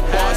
Bye.